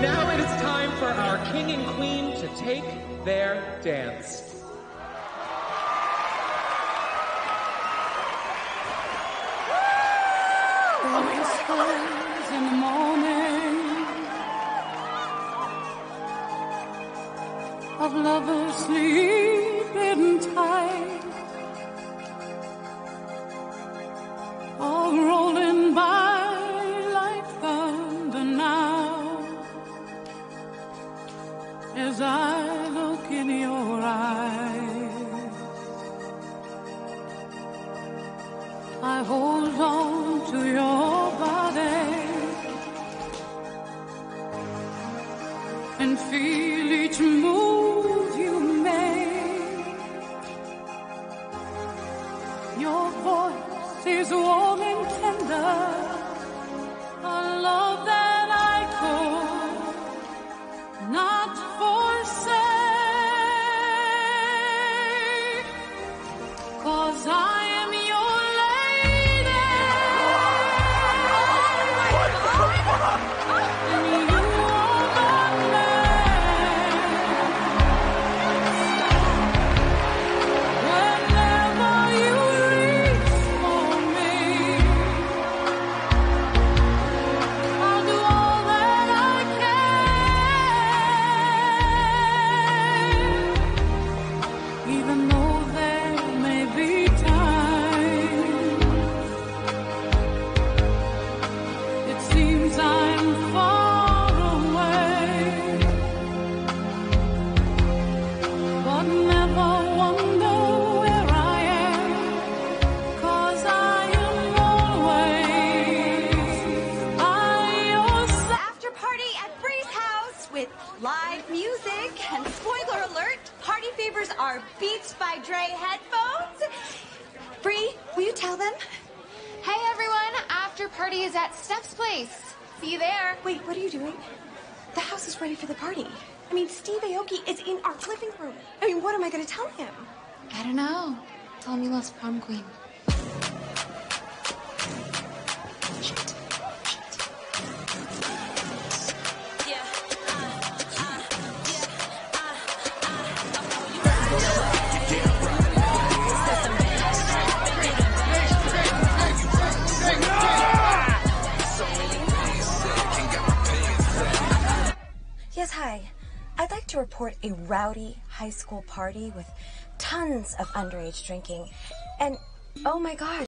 Now it is time for our king and queen to take their dance. Of lovers sleeping tight, I look in your eyes, I hold on to your body and feel each move you make. Your voice is warm and tender, Cause Are Beats by Dre headphones. Bree, will you tell them? Hey everyone, after party is at Steph's place. See you there. Wait, what are you doing? The house is ready for the party. I mean, Steve Aoki is in our living room. I mean, what am I going to tell him? I don't know. Tell him you loves prom queen. Yes, hi. I'd like to report a rowdy high school party with tons of underage drinking. And oh my god,